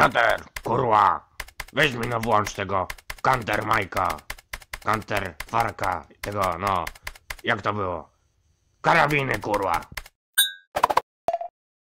Piotr, kurwa, weź mi no włącz tego Counter Majka, Counter Farka, tego no, jak to było? Karabiny, kurwa.